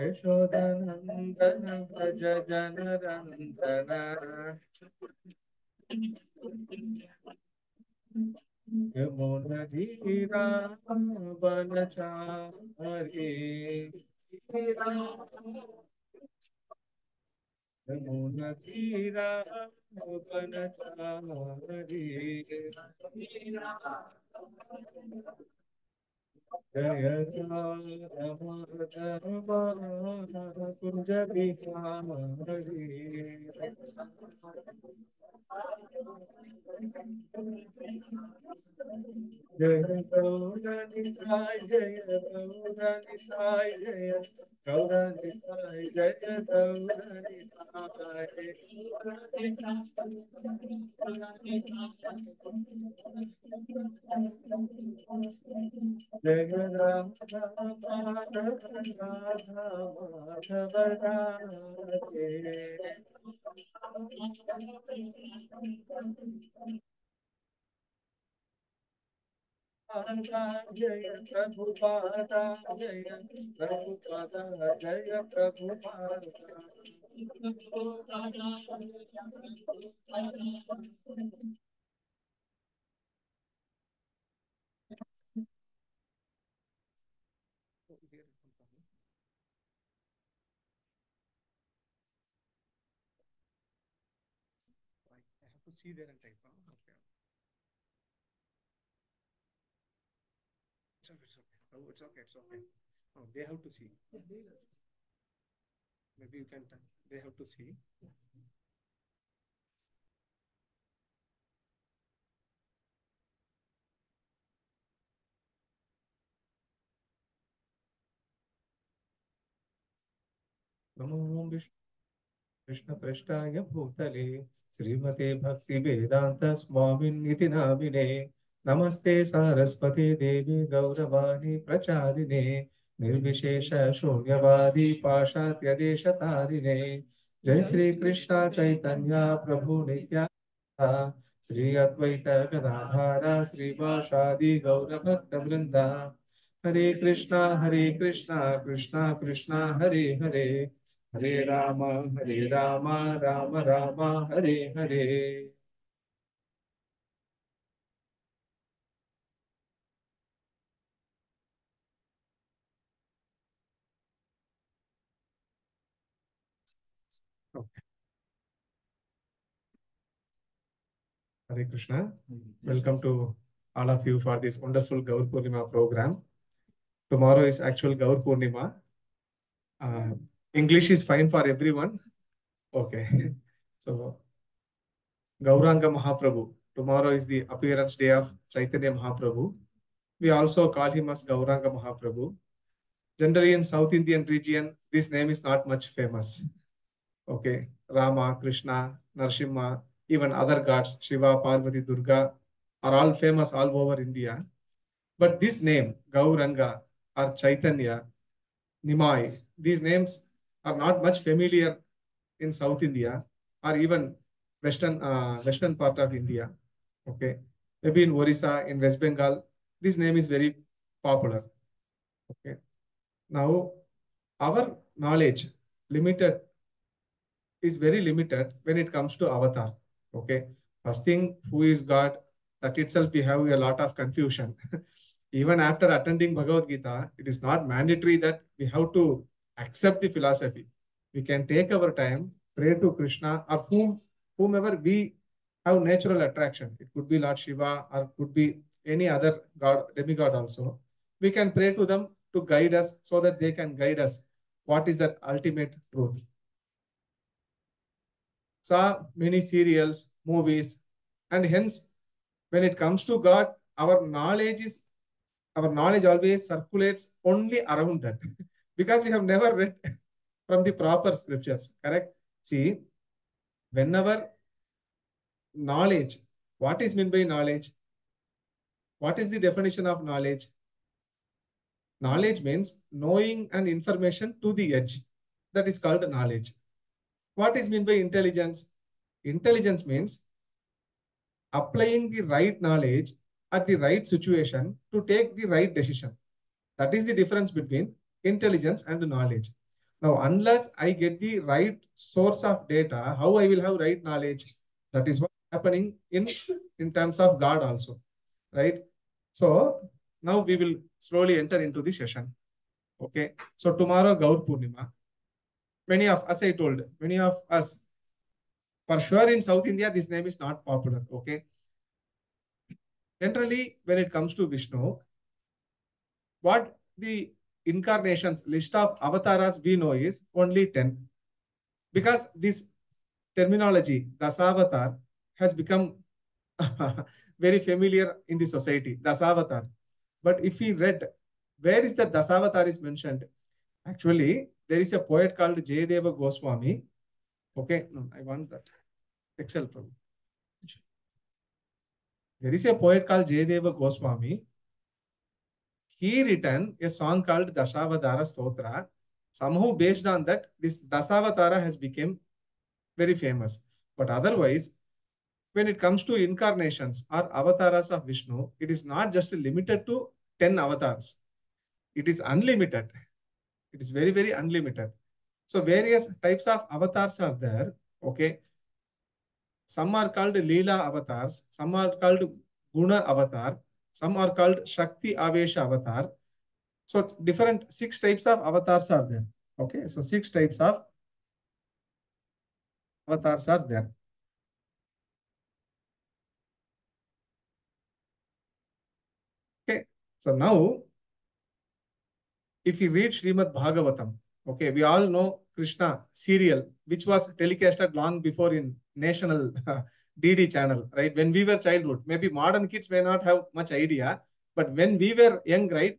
यशोदनन्दन भज जनरन्दन यमुनधीरा वनचारे बन वनचारे Jaya Gaudanitai जय राम माधव जय प्रभुपादा जय प्रभुपादा जय Prabhupada I have to see there and type. out. Okay. It's okay. It's okay. Oh, it's okay. It's okay. Oh, they have to see. Yeah, they Maybe you can. They have to see. Yeah. नमो विष्णु कृष्णप्रेष्ठाय भूतले श्रीमते स्वामी नामिने नमस्ते सारस्वती देवी गौरवाणी प्रचारिणे निर्विशेषशून्यवादी तारिणे जय श्री कृष्ण चैतन्य प्रभु नित्या श्री अद्वैत गदाधारा श्रीवासादि वृंदा हरे कृष्णा हरे कृष्णा कृष्णा कृष्णा हरे हरे हरे राम हरे राम राम राम हरे हरे Hare Krishna. Welcome to all of you for this wonderful Gaur Purnima program. Tomorrow is actual Gaur Purnima. Uh, English is fine for everyone. Okay. So, Gauranga Mahaprabhu. Tomorrow is the appearance day of Chaitanya Mahaprabhu. We also call him as Gauranga Mahaprabhu. Generally, in South Indian region, this name is not much famous. Okay. Rama, Krishna, Narsimha, even other gods, Shiva, Parvati, Durga, are all famous all over India. But this name, Gauranga or Chaitanya, Nimai, these names are not much familiar in South India or even western uh, western part of India. Okay, maybe in Orissa, in West Bengal, this name is very popular. Okay, now our knowledge limited is very limited when it comes to avatar. Okay, first thing, who is God? That itself we have a lot of confusion. even after attending Bhagavad Gita, it is not mandatory that we have to accept the philosophy. We can take our time, pray to Krishna or whom, whomever we have natural attraction. It could be Lord Shiva or could be any other god, demigod also. We can pray to them to guide us so that they can guide us. What is that ultimate truth? Saw many serials, movies, and hence, when it comes to God, our knowledge is our knowledge always circulates only around that. because we have never read from the proper scriptures, correct? See, whenever knowledge, what is meant by knowledge? What is the definition of knowledge? Knowledge means knowing an information to the edge. That is called knowledge. What is meant by intelligence? Intelligence means applying the right knowledge at the right situation to take the right decision. That is the difference between intelligence and knowledge. Now, unless I get the right source of data, how I will have right knowledge? That is what's happening in, in terms of God also, right? So now we will slowly enter into the session. Okay. So tomorrow, Gaur Purnima. Many of us, I told, many of us, for sure in South India, this name is not popular. Okay. Generally, when it comes to Vishnu, what the incarnations, list of avatars we know is only 10. Because this terminology, Dasavatar, has become very familiar in the society, Dasavatar. But if we read where is the Dasavatar is mentioned, actually, there is a poet called Jayadeva Goswami. Okay, no, I want that. Excel problem. There is a poet called Jayadeva Goswami he written a song called Dashavatara Stotra. Somehow based on that, this dashavatara has become very famous. But otherwise, when it comes to incarnations or avatars of Vishnu, it is not just limited to 10 avatars. It is unlimited. It is very, very unlimited. So various types of avatars are there. Okay. Some are called Leela avatars. Some are called Guna avatar. Some are called Shakti Avesha Avatar. So different six types of avatars are there. Okay, so six types of avatars are there. Okay, so now if you read shrimad Bhagavatam, okay, we all know Krishna serial, which was telecasted long before in national dd channel right when we were childhood maybe modern kids may not have much idea but when we were young right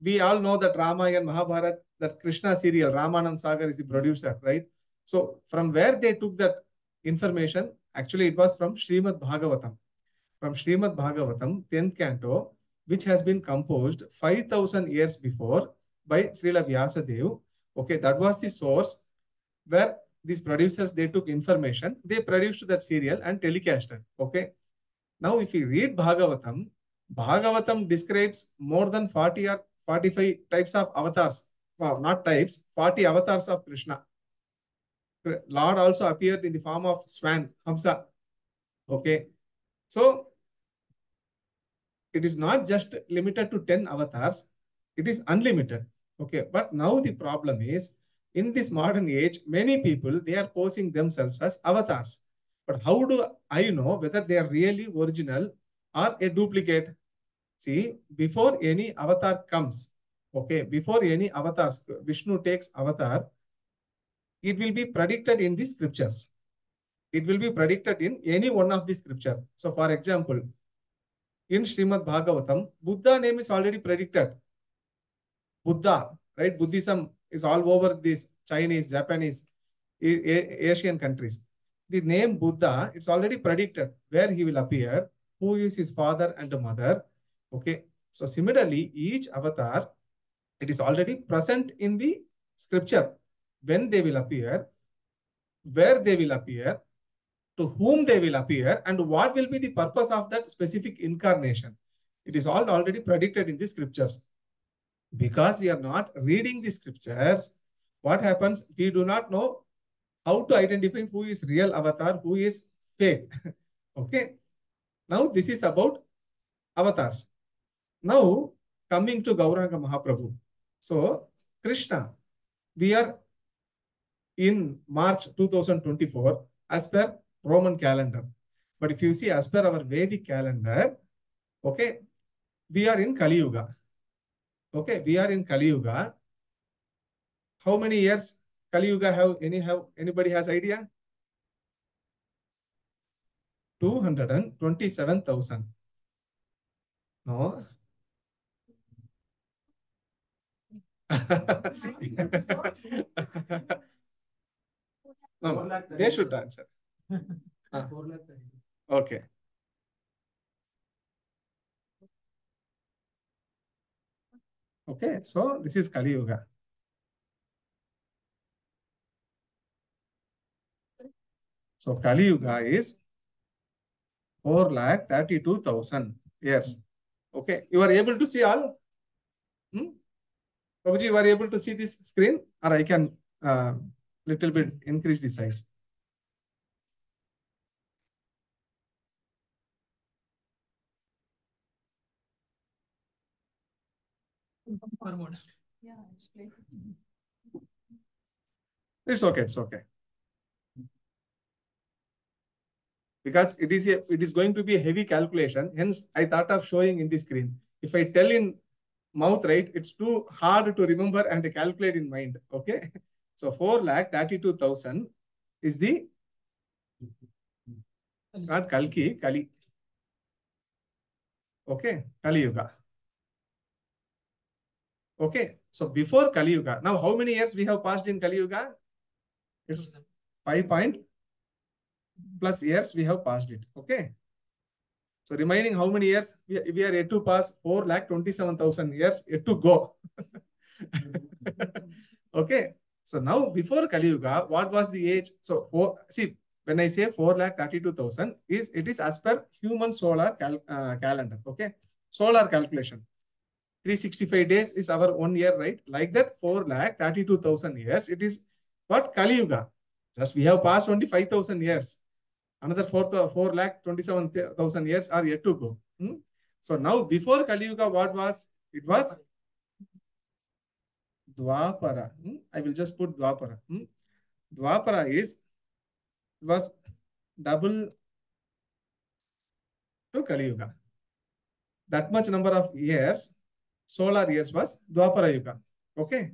we all know that ramayana and mahabharat that krishna serial ramanand sagar is the producer right so from where they took that information actually it was from srimad bhagavatam from srimad bhagavatam 10th canto which has been composed 5000 years before by srila vyasadev okay that was the source where these producers, they took information, they produced that serial and telecasted. Okay. Now, if you read Bhagavatam, Bhagavatam describes more than 40 or 45 types of avatars. Well, not types, 40 avatars of Krishna. Lord also appeared in the form of Swan, Hamsa. Okay. So, it is not just limited to 10 avatars. It is unlimited. Okay. But now the problem is, in this modern age, many people, they are posing themselves as avatars. But how do I know whether they are really original or a duplicate? See, before any avatar comes, okay, before any avatars, Vishnu takes avatar, it will be predicted in the scriptures. It will be predicted in any one of the scripture. So for example, in shrimad Bhagavatam, Buddha name is already predicted. Buddha, right? Buddhism is all over these Chinese, Japanese, Asian countries. The name Buddha, it's already predicted where he will appear, who is his father and mother. Okay. So similarly, each avatar, it is already present in the scripture when they will appear, where they will appear, to whom they will appear, and what will be the purpose of that specific incarnation. It is all already predicted in the scriptures. because we are not reading the scriptures, what happens? We do not know how to identify who is real avatar, who is fake. okay. Now, this is about avatars. Now, coming to Gauranga Mahaprabhu. So, Krishna, we are in March 2024 as per Roman calendar. But if you see as per our Vedic calendar, okay, we are in Kali Yuga. Okay, we are in Kali Yuga. How many years Kali Yuga have any have anybody has idea? 227,000. No. no, they should answer. Uh, okay. Okay, so this is Kali Yuga. So Kali Yuga is 4 lakh 32,000 years. Okay, you are able to see all? Hmm? Prabhuji, you are able to see this screen or I can uh, little bit increase the size. forward. Yeah, it's okay. It's okay. Because it is a, it is going to be a heavy calculation. Hence, I thought of showing in the screen. If I tell in mouth, right, it's too hard to remember and calculate in mind. Okay. So 4 lakh 32,000 is the not Kalki, Kali. Okay, Kali Yuga. Okay, so before Kali Yuga, now how many years we have passed in Kali Yuga? It's five point plus years we have passed it. Okay. So remaining how many years we, we are yet to pass four lakh twenty seven thousand years yet to go. okay. So now before Kali Yuga, what was the age? So four, see when I say four lakh thirty two thousand is it is as per human solar cal, uh, calendar. Okay, solar calculation. 365 days is our one year, right? Like that, 4 lakh 32,000 years. It is what? Kali Yuga. Just we have passed 25,000 years. Another 4, 4 lakh 27,000 years are yet to go. Hmm? So now before Kali Yuga, what was? It was Dwapara. Hmm? I will just put Dwapara. Hmm? Dwapara is, was double to Kali Yuga. That much number of years solar years was Dwapara Yuga. Okay.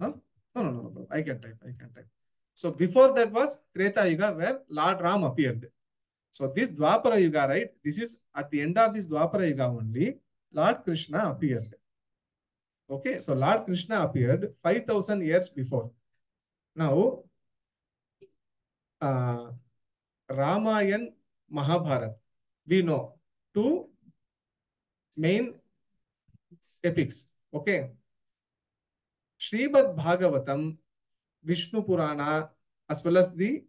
Huh? No, no, no, no. I can type. I can type. So before that was Kreta Yuga where Lord Ram appeared. So this Dwapara Yuga, right? This is at the end of this Dwapara Yuga only, Lord Krishna appeared. Okay, so Lord Krishna appeared 5,000 years before. Now, uh, Ramayan Mahabharata, we know to main epics. Okay. Srimad Bhagavatam, Vishnu Purana, as well as the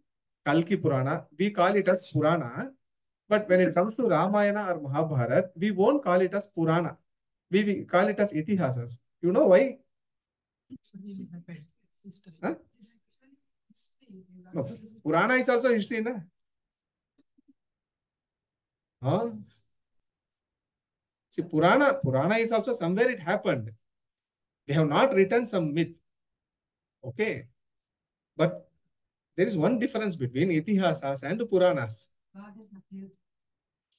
Kalki Purana, we call it as Purana. But when it comes to Ramayana or mahabharat we won't call it as Purana. We, we call it as Itihasas. You know why? No. Purana is also history, na? Huh? See, Purana, Purana is also somewhere it happened. They have not written some myth. Okay. But there is one difference between Itihasas and Puranas. God has appeared.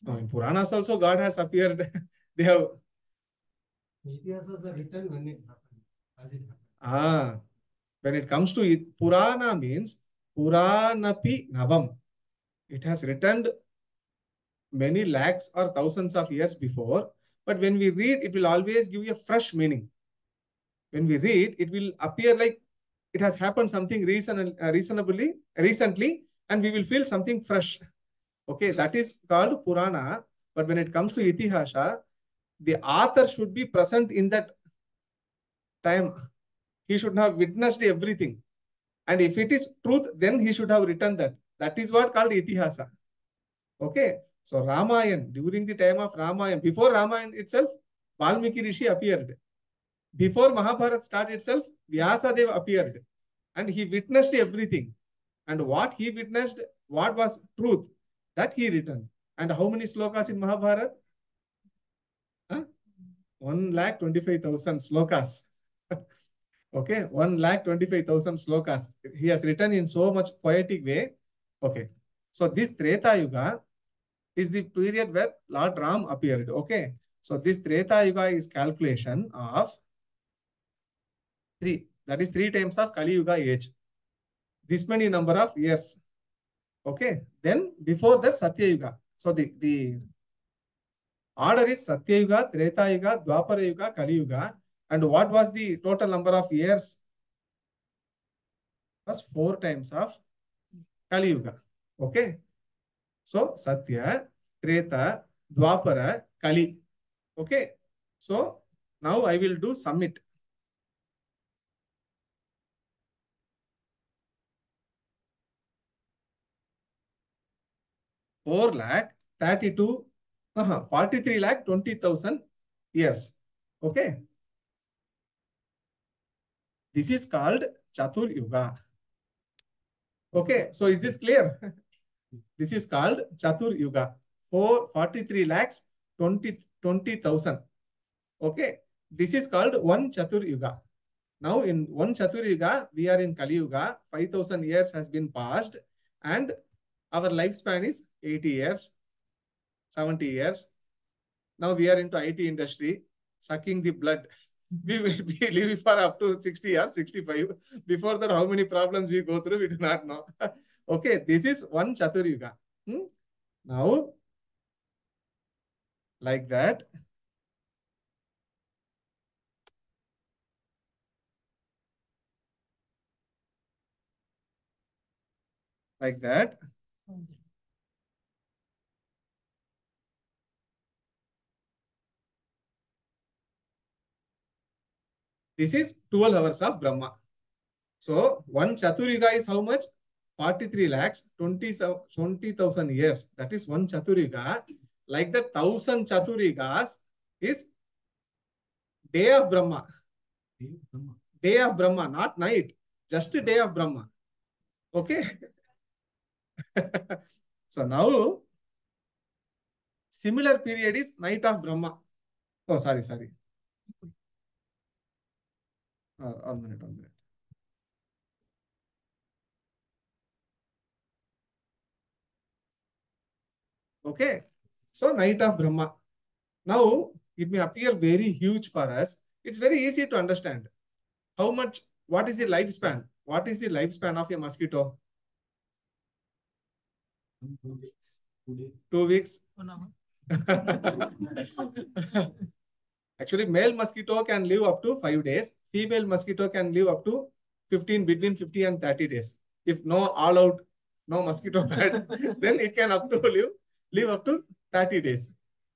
No, in Puranas also God has appeared. they have. Itihasas are written when it happened, as it happened. Ah, when it comes to it, Purana means Puranapi Navam. It has written many lakhs or thousands of years before But when we read, it will always give you a fresh meaning. When we read, it will appear like it has happened something reason, uh, reasonably recently, and we will feel something fresh. Okay, that is called Purana. But when it comes to Itihasa, the author should be present in that time. He should have witnessed everything. And if it is truth, then he should have written that. That is what called Itihasa. Okay. So Ramayan, during the time of Ramayan, before Ramayan itself, Valmiki Rishi appeared. Before mahabharat start itself, Vyasadeva appeared. And he witnessed everything. And what he witnessed, what was truth, that he written. And how many slokas in Mahabharata? Huh? 1 lakh 25,000 slokas. okay, 1 lakh 25,000 slokas. He has written in so much poetic way. Okay. So this Treta Yuga, is the period where Lord Ram appeared. Okay. So this Treta Yuga is calculation of three. That is three times of Kali Yuga age. This many number of years. Okay. Then before that Satya Yuga. So the, the order is Satya Yuga, Treta Yuga, Dwapara Yuga, Kali Yuga. And what was the total number of years? was four times of Kali Yuga. Okay. So Satya, Treta, Dwapara, Kali. Okay. So now I will do summit. Four lakh thirty-two, uh -huh, forty-three lakh twenty thousand years. Okay. This is called Chatur Yuga. Okay. So is this clear? This is called Chatur Yuga. For 43 lakhs 20 20,000. Okay. This is called one Chatur Yuga. Now in one Chatur Yuga, we are in Kali Yuga. 5,000 years has been passed and our lifespan is 80 years, 70 years. Now we are into IT industry, sucking the blood we, will be living for up to 60 or 65. Before that, how many problems we go through, we do not know. okay, this is one Chatur Yuga. Hmm? Now, like that. Like that. Okay. This is 12 hours of Brahma. So one Chaturiga is how much? 43 lakhs, 20,000 20, years. That is one Chaturiga. Like the thousand Chaturigas is day of Brahma. Day of Brahma, not night. Just day of Brahma. Okay. so now similar period is night of Brahma. Oh, sorry, sorry. one minute, one Okay, so night of Brahma. Now, it may appear very huge for us. It's very easy to understand. How much, what is the life span What is the life span of a mosquito? Two weeks. Two weeks. Actually, male mosquito can live up to 5 days. Female mosquito can live up to 15, between 50 and 30 days. If no all-out, no mosquito bite, then it can up to live, live up to 30 days.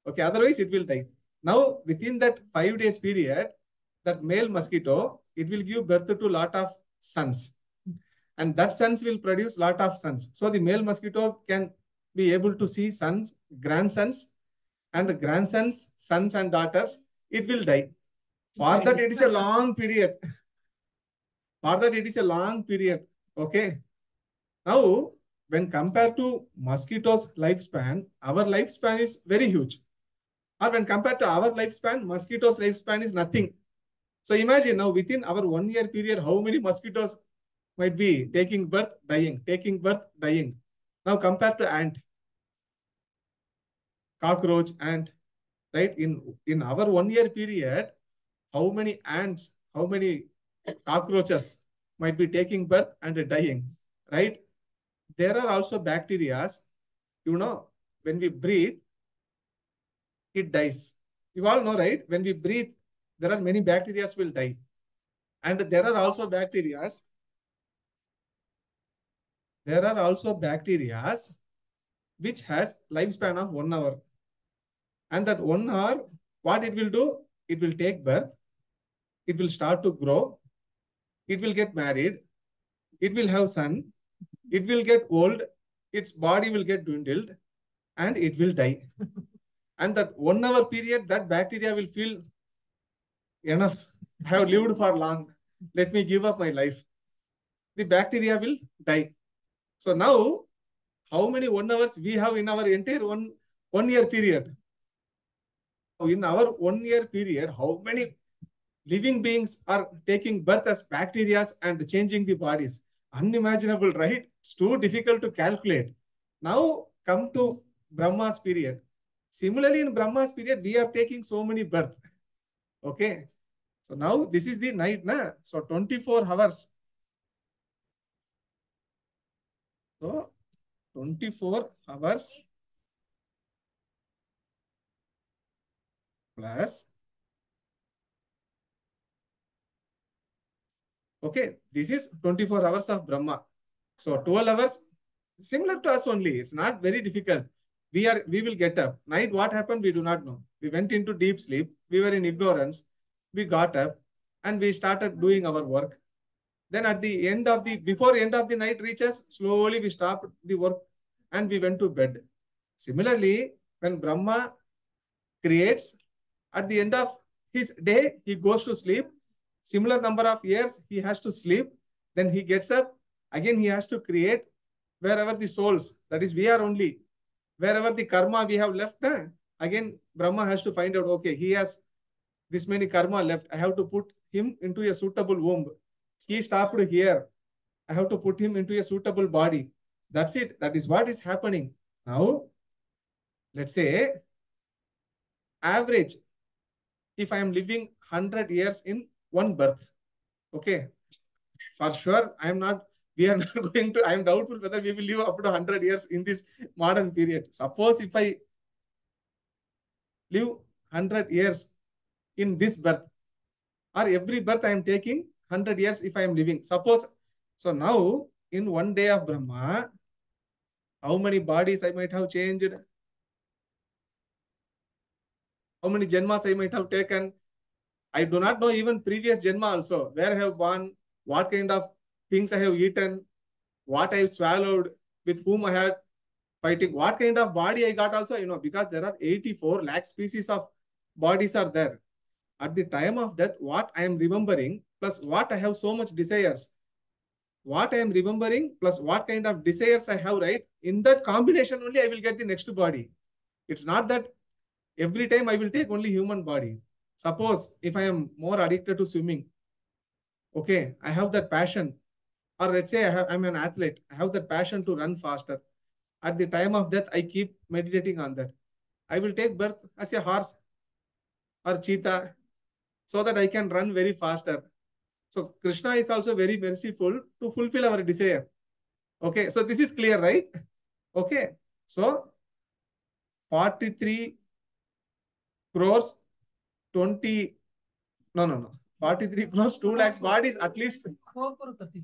Okay, otherwise it will die. Now, within that 5 days period, that male mosquito, it will give birth to lot of sons. And that sons will produce lot of sons. So the male mosquito can be able to see sons, grandsons, and grandsons, sons and daughters, it will die. For that, it is a long period. For that, it is a long period. Okay. Now, when compared to mosquitoes' lifespan, our lifespan is very huge. Or when compared to our lifespan, mosquitoes' lifespan is nothing. So imagine now within our one year period, how many mosquitoes might be taking birth, dying, taking birth, dying. Now compared to ant, cockroach, ant, right? In in our one year period, how many ants, how many cockroaches might be taking birth and dying, right? There are also bacteria. You know, when we breathe, it dies. You all know, right? When we breathe, there are many bacteria will die. And there are also bacteria. There are also bacteria which has lifespan of one hour. And that one hour, what it will do? It will take birth. It will start to grow. It will get married. It will have son. It will get old. Its body will get dwindled. And it will die. and that one hour period, that bacteria will feel enough. I have lived for long. Let me give up my life. The bacteria will die. So now, how many one hours we have in our entire one, one year period? in our one year period, how many living beings are taking birth as bacteria and changing the bodies? Unimaginable, right? It's too difficult to calculate. Now come to Brahma's period. Similarly, in Brahma's period, we are taking so many birth. Okay. So now this is the night, na? So 24 hours. So 24 hours plus okay this is 24 hours of brahma so 12 hours similar to us only it's not very difficult we are we will get up night what happened we do not know we went into deep sleep we were in ignorance we got up and we started doing our work then at the end of the before end of the night reaches slowly we stopped the work and we went to bed similarly when brahma creates at the end of his day, he goes to sleep. Similar number of years, he has to sleep. Then he gets up. Again, he has to create wherever the souls, that is, we are only, wherever the karma we have left, again, Brahma has to find out, okay, he has this many karma left. I have to put him into a suitable womb. He stopped here. I have to put him into a suitable body. That's it. That is what is happening. Now, let's say average if I am living 100 years in one birth. Okay. For sure, I am not, we are not going to, I am doubtful whether we will live up to 100 years in this modern period. Suppose if I live 100 years in this birth, or every birth I am taking 100 years if I am living. Suppose, so now in one day of Brahma, how many bodies I might have changed? how many Janmas I might have taken. I do not know even previous Janma also, where I have gone, what kind of things I have eaten, what I swallowed, with whom I had fighting, what kind of body I got also, you know, because there are 84 lakh species of bodies are there. At the time of death, what I am remembering, plus what I have so much desires, what I am remembering, plus what kind of desires I have, right? In that combination only, I will get the next body. It's not that every time I will take only human body. Suppose if I am more addicted to swimming, okay, I have that passion, or let's say I have, I'm an athlete, I have that passion to run faster. At the time of death, I keep meditating on that. I will take birth as a horse or cheetah so that I can run very faster. So Krishna is also very merciful to fulfill our desire. Okay, so this is clear, right? Okay, so 43 crores 20 no no no 43 crores 2 lakhs what is at least 4 crores 30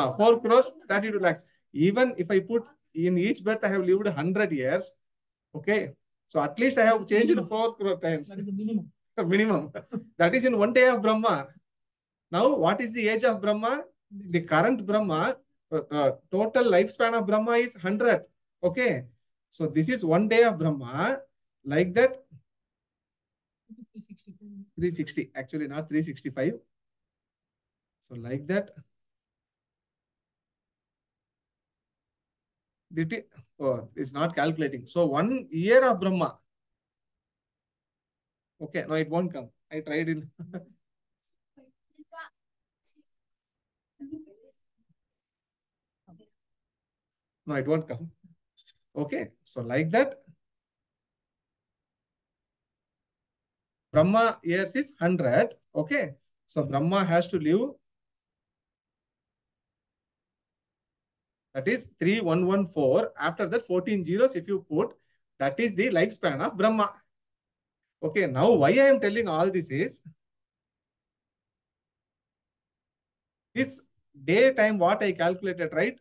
ah 4 crores 32 lakhs even if i put in each birth i have lived 100 years okay so at least i have changed minimum. 4 crore times that is the minimum the minimum that is in one day of brahma now what is the age of brahma the current brahma uh, uh, total lifespan of brahma is 100 okay so this is one day of brahma like that 360 actually not 365 so like that the oh, it's not calculating so one year of brahma okay no it won't come i tried it no it won't come okay so like that Brahma years is 100. Okay. So Brahma has to live. That is 3114. After that, 14 zeros if you put. That is the lifespan of Brahma. Okay. Now, why I am telling all this is. This day time what I calculated, right?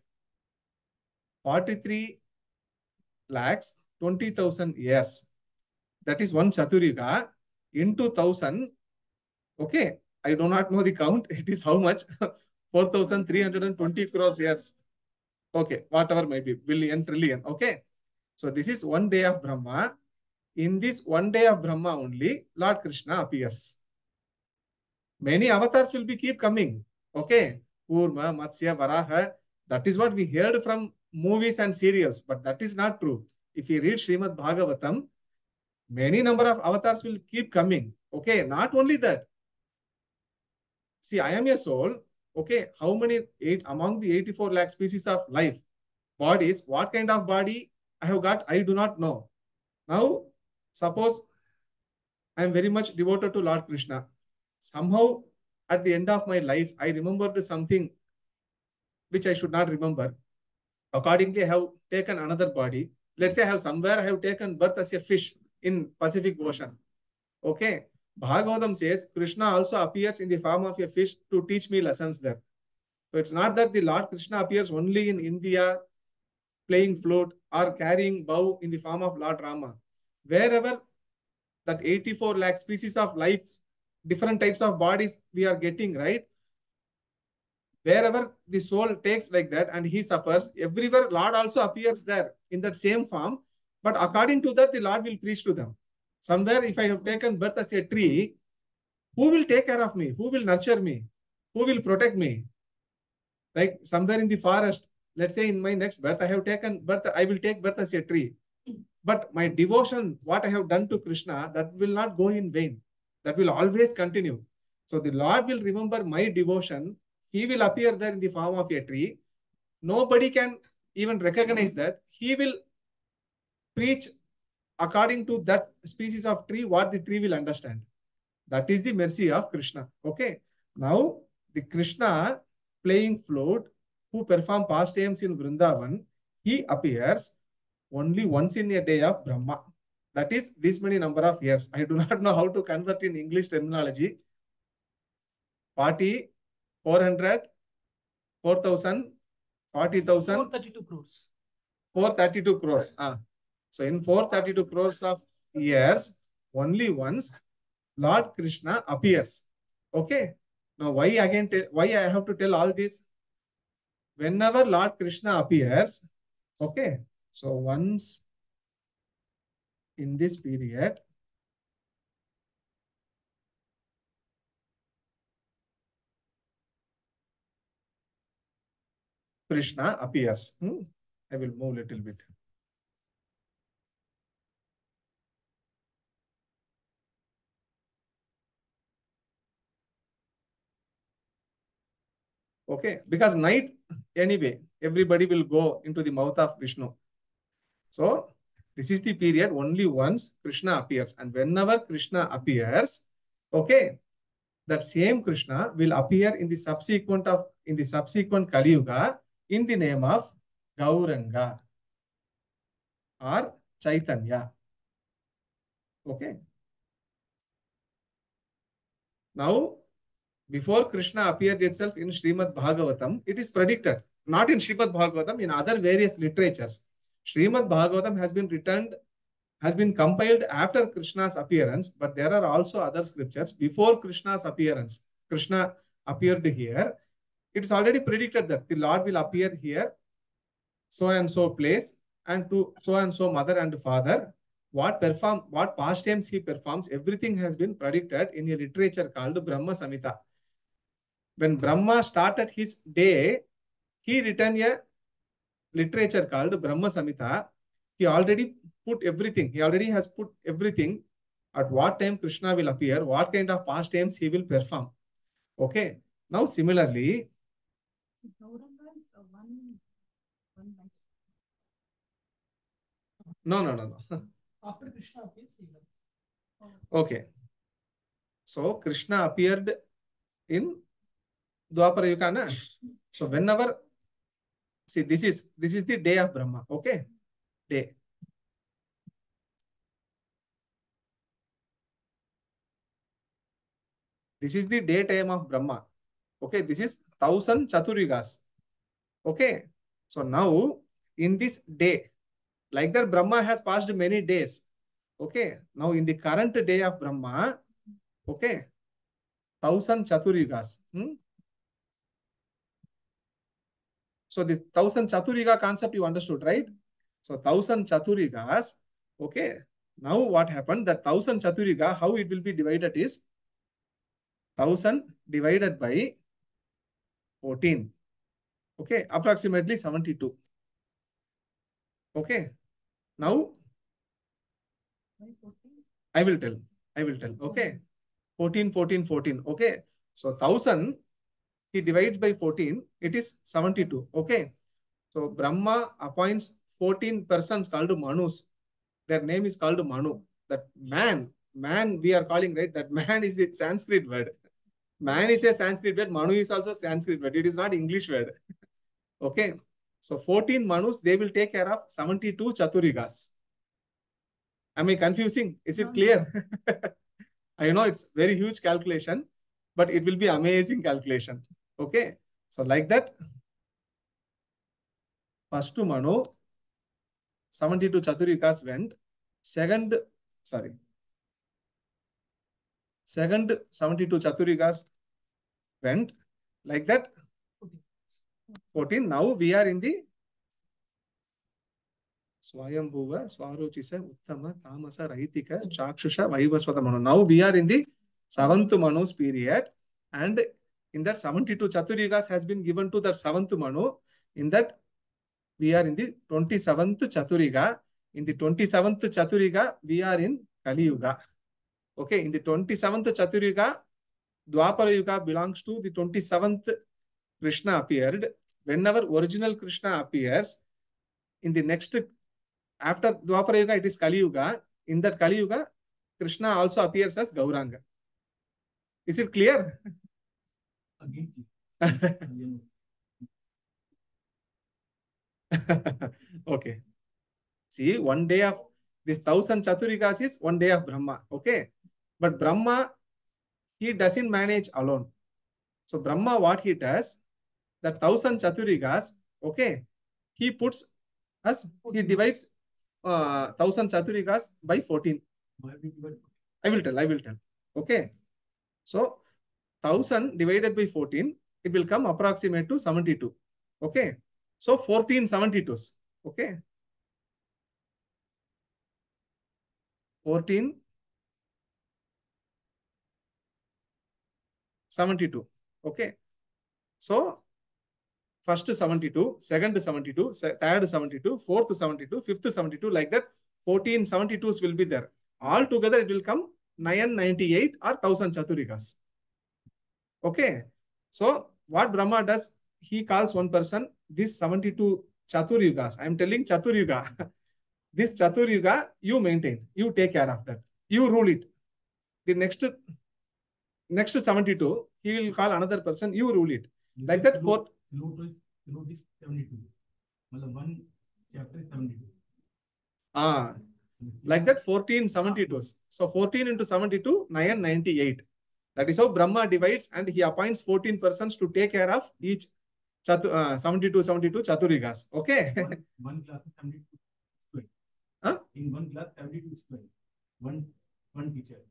43 lakhs, 20,000 years. That is one chaturyuga. into 1000 okay i do not know the count it is how much 4320 crores years okay whatever may be billion trillion okay so this is one day of brahma in this one day of brahma only lord krishna appears many avatars will be keep coming okay kurma matsya varaha that is what we heard from movies and serials but that is not true if we read srimad bhagavatam many number of avatars will keep coming. Okay, not only that. See, I am a soul. Okay, how many eight among the 84 lakh species of life bodies? What kind of body I have got? I do not know. Now, suppose I am very much devoted to Lord Krishna. Somehow, at the end of my life, I remembered something which I should not remember. Accordingly, I have taken another body. Let's say I have somewhere I have taken birth as a fish in Pacific hmm. Ocean. Okay. Gita says Krishna also appears in the form of a fish to teach me lessons there. So it's not that the Lord Krishna appears only in India playing float or carrying bow in the form of Lord Rama. Wherever that 84 lakh species of life, different types of bodies we are getting, right? Wherever the soul takes like that and he suffers, everywhere Lord also appears there in that same form but according to that, the Lord will preach to them. Somewhere, if I have taken birth as a tree, who will take care of me? Who will nurture me? Who will protect me? Like Somewhere in the forest, let's say in my next birth, I have taken birth, I will take birth as a tree. But my devotion, what I have done to Krishna, that will not go in vain. That will always continue. So the Lord will remember my devotion. He will appear there in the form of a tree. Nobody can even recognize that. He will preach according to that species of tree what the tree will understand that is the mercy of krishna okay now the krishna playing flute who perform past times in vrindavan he appears only once in a day of brahma that is this many number of years i do not know how to convert in english terminology party 400 4000 40000 432 crores 432 crores ah So in 432 crores of years, only once Lord Krishna appears. Okay. Now why again, why I have to tell all this? Whenever Lord Krishna appears, okay. So once in this period, Krishna appears. Hmm? I will move a little bit. Okay, because night, anyway, everybody will go into the mouth of Vishnu. So, this is the period only once Krishna appears. And whenever Krishna appears, okay, that same Krishna will appear in the subsequent of in the subsequent Kali Yuga in the name of Gauranga or Chaitanya. Okay. Now before Krishna appeared itself in Srimad Bhagavatam, it is predicted, not in Srimad Bhagavatam, in other various literatures. Srimad Bhagavatam has been returned, has been compiled after Krishna's appearance, but there are also other scriptures before Krishna's appearance. Krishna appeared here. It is already predicted that the Lord will appear here, so and so place, and to so and so mother and father. What perform, what pastimes he performs, everything has been predicted in a literature called Brahma Samhita. when Brahma started his day, he written a literature called Brahma Samhita. He already put everything. He already has put everything at what time Krishna will appear, what kind of past times he will perform. Okay. Now, similarly, no, no, no, no. After Krishna appears, okay. So Krishna appeared in Dwapara Yuga, na? So whenever, see this is this is the day of Brahma, okay? Day. This is the daytime of Brahma. Okay, this is thousand Chaturigas. Okay, so now in this day, like that Brahma has passed many days. Okay, now in the current day of Brahma, okay, thousand Chaturigas. Hmm? So this thousand Chaturiga concept you understood, right? So thousand Chaturigas, okay. Now what happened? That thousand Chaturiga, how it will be divided is thousand divided by 14. Okay, approximately 72. Okay. Now I will tell. I will tell. Okay. 14, 14, 14. Okay. So thousand he divides by 14, it is 72. Okay. So Brahma appoints 14 persons called Manus. Their name is called Manu. That man, man we are calling, right? That man is the Sanskrit word. Man is a Sanskrit word. Manu is also Sanskrit word. It is not English word. okay. So 14 Manus, they will take care of 72 Chaturigas. Am I confusing? Is it clear? I know it's very huge calculation, but it will be amazing calculation. okay so like that first manu 72 chaturvikas went second sorry second 72 chaturvikas went like that 14 now we are in the స్వయంభూవ స్వారుచిస ఉత్తమ Tamasa రహితిక Chakshusha Vaivasvata Manu now we're in the seventh Manu's period and in that 72 Chaturyugas has been given to the seventh Manu. In that, we are in the 27th Chaturiga. In the 27th Chaturiga, we are in Kali Yuga. Okay, in the 27th Chaturiga, Dwapara Yuga belongs to the 27th Krishna appeared. Whenever original Krishna appears, in the next, after Dwapara Yuga, it is Kali Yuga. In that Kali Yuga, Krishna also appears as Gauranga. Is it clear? okay. See, one day of this thousand Chaturikas is one day of Brahma. Okay. But Brahma, he doesn't manage alone. So Brahma, what he does, that thousand Chaturikas, okay, he puts us, he divides uh, thousand Chaturikas by 14. I will tell, I will tell. Okay. So 1000 divided by 14, it will come approximate to 72. Okay. So 14 72s. Okay. 14 72. Okay. So first 72, second 72, third 72, fourth 72, fifth 72, like that 14 72s will be there. All together it will come 998 or 1000 chaturigas. Okay. So what Brahma does, he calls one person this 72 Chaturyugas. I am telling Chaturyuga. this Chaturyuga, you maintain, you take care of that, you rule it. The next next 72, he will call another person, you rule it. You like that, fourth. You know, this 72. matlab one chapter 72. Ah, like that 14 72s. So 14 into 72, 998. That is how Brahma divides and he appoints 14 persons to take care of each chatu, uh, 72, 72 Chaturigas. Okay. one, one class, 72 square. Huh? In one class, 72 square. One, one teacher.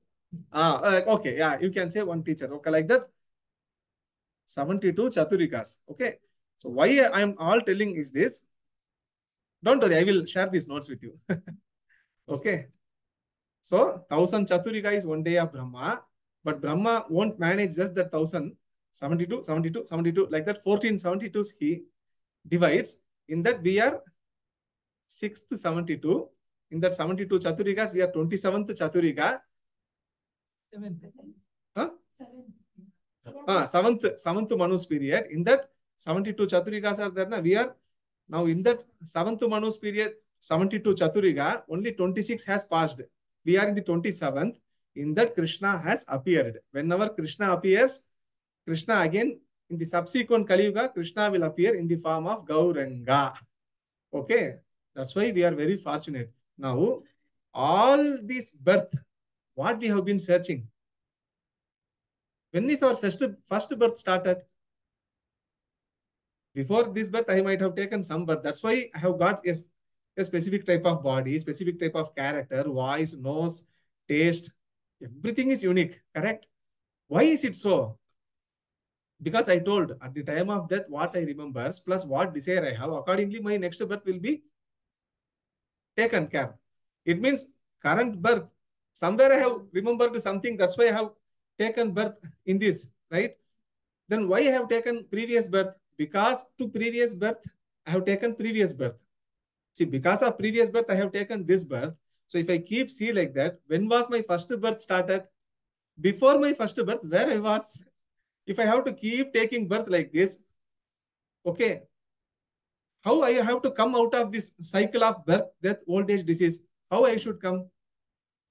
Ah, uh, okay. Yeah, you can say one teacher. Okay, like that. 72 Chaturigas. Okay. So why I am all telling is this. Don't worry, I will share these notes with you. okay. So, 1000 Chaturika is one day of Brahma. But Brahma won't manage just that 1000, 72, 72, 72, like that 1472 he divides. In that we are 6th 72. In that 72 Chaturigas, we are 27th Chaturiga. Huh? seventh. Ah, seventh, seventh Manus period. In that 72 Chaturigas are there. now We are now in that seventh Manus period, 72 Chaturiga, only 26 has passed. We are in the 27th. in that Krishna has appeared. Whenever Krishna appears, Krishna again in the subsequent Kali Krishna will appear in the form of Gauranga. Okay, that's why we are very fortunate. Now, all this birth, what we have been searching. When is our first, first birth started? Before this birth, I might have taken some birth. That's why I have got a, a specific type of body, specific type of character, voice, nose, taste, Everything is unique, correct? Why is it so? Because I told at the time of death what I remember plus what desire I have, accordingly my next birth will be taken care. It means current birth, somewhere I have remembered something, that's why I have taken birth in this, right? Then why I have taken previous birth? Because to previous birth, I have taken previous birth. See, because of previous birth, I have taken this birth. So if I keep C like that, when was my first birth started? Before my first birth, where I was. If I have to keep taking birth like this, okay, how I have to come out of this cycle of birth, death, old age, disease? How I should come?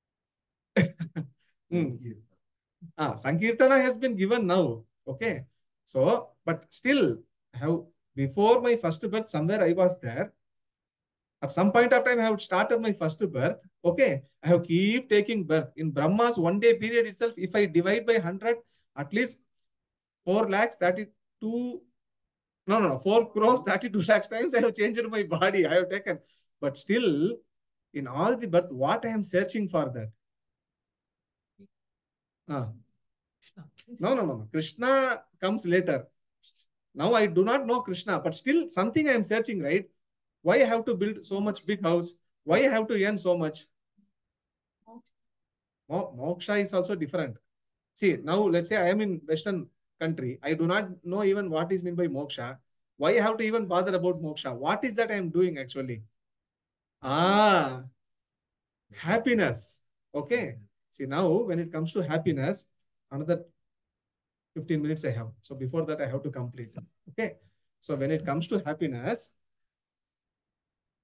hmm. ah, Sankirtana has been given now. Okay. So, but still, how before my first birth, somewhere I was there. At some point of time, I have started my first birth. Okay, I have keep taking birth. In Brahma's one day period itself, if I divide by 100, at least 4 lakhs, that is 2, no, no, no, 4 crores, 32 lakhs times I have changed my body. I have taken. But still, in all the birth, what I am searching for that? Ah. No, no, no. Krishna comes later. Now I do not know Krishna, but still something I am searching, right? why I have to build so much big house? Why I have to earn so much? Moksha is also different. See, now let's say I am in Western country. I do not know even what is meant by moksha. Why I have to even bother about moksha? What is that I am doing actually? Ah, happiness. Okay. See, now when it comes to happiness, another 15 minutes I have. So before that, I have to complete. Okay. So when it comes to happiness,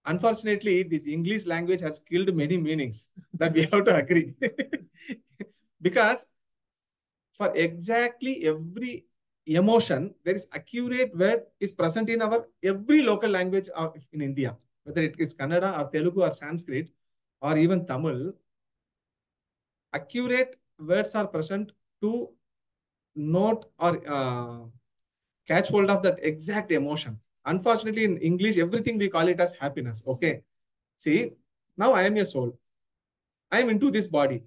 unfortunately, this English language has killed many meanings that we have to agree. because for exactly every emotion, there is accurate word is present in our every local language in India, whether it is Kannada or Telugu or Sanskrit or even Tamil. Accurate words are present to note or uh, catch hold of that exact emotion. Unfortunately, in English, everything we call it as happiness. Okay. See, now I am a soul. I am into this body.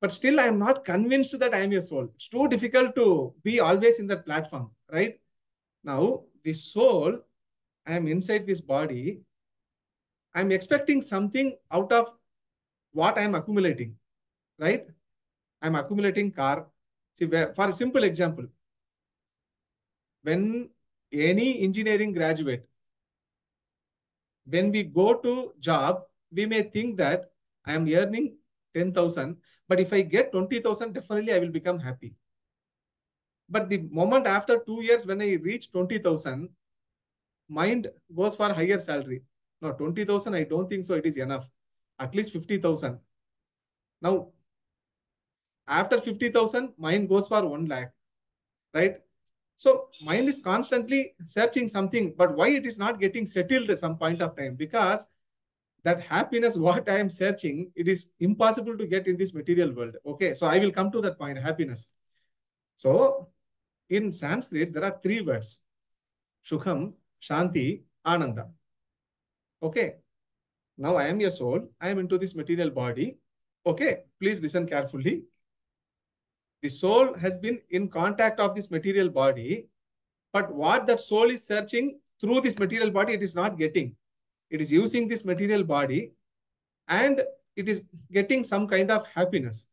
But still, I am not convinced that I am a soul. It's too difficult to be always in that platform, right? Now, the soul, I am inside this body. I am expecting something out of what I am accumulating, right? I am accumulating car. See, for a simple example, when any engineering graduate, when we go to job, we may think that I am earning 10,000, but if I get 20,000, definitely I will become happy. But the moment after two years, when I reach 20,000, mind goes for higher salary. Now, 20,000, I don't think so. It is enough. At least 50,000. Now, after 50,000, mind goes for 1 lakh, right? So mind is constantly searching something, but why it is not getting settled at some point of time? Because that happiness, what I am searching, it is impossible to get in this material world. Okay, so I will come to that point, happiness. So in Sanskrit, there are three words, Sukham, Shanti, Ananda. Okay, now I am your soul. I am into this material body. Okay, please listen carefully the soul has been in contact of this material body, but what that soul is searching through this material body, it is not getting. It is using this material body and it is getting some kind of happiness.